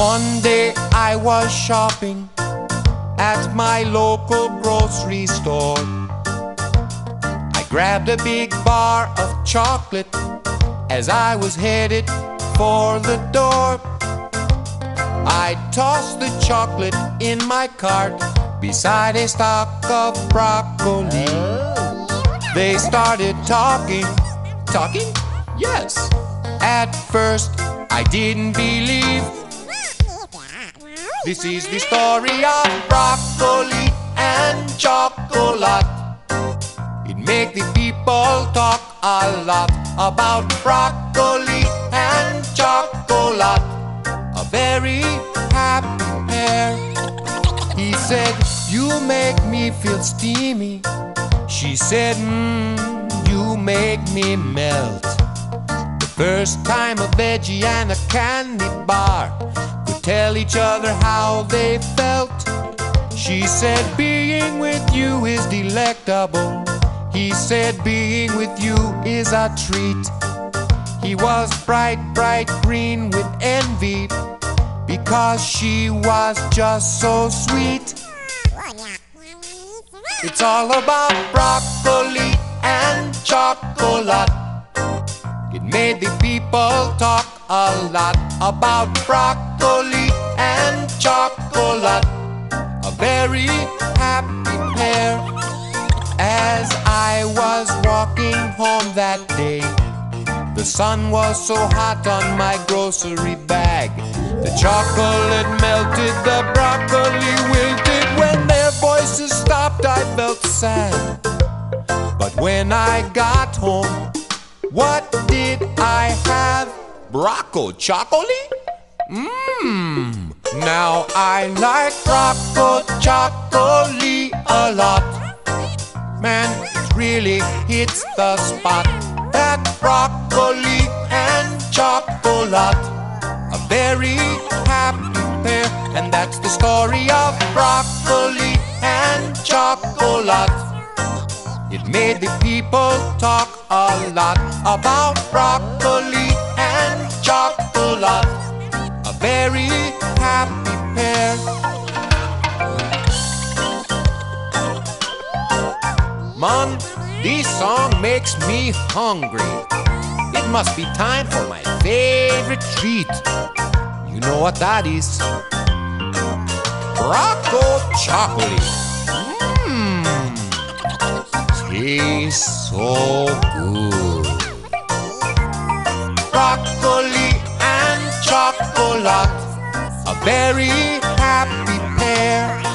One day I was shopping at my local grocery store. I grabbed a big bar of chocolate as I was headed for the door. I tossed the chocolate in my cart beside a stalk of broccoli. They started talking. Talking? Yes. At first, I didn't believe. This is the story of broccoli and chocolate. It make the people talk a lot about broccoli and chocolate. A very happy pair. He said, You make me feel steamy. She said, Mmm, you make me melt. The first time a veggie and a candy bar tell each other how they felt. She said, Being with you is delectable. He said, Being with you is a treat. He was bright, bright green with envy because she was just so sweet. It's all about broccoli and chocolate. It made the people talk a lot about broccoli and chocolate. A very happy pair. As I was walking home that day, the sun was so hot on my grocery bag. The chocolate melted, the broccoli wilted. When their voices stopped, I felt sad. But when I got home, what did I have? Brocco chocolate? Mmm. Now I like Brocco chocolate a lot. Man, it really hits the spot. That broccoli and chocolate. A very happy pair. And that's the story of broccoli and chocolate. It made the people talk a lot about broccoli chocolate. A very happy pair. Man, this song makes me hungry. It must be time for my favorite treat. You know what that is? Brocco chocolate. Mmm. Tastes so good. Chocolate. A very happy pair.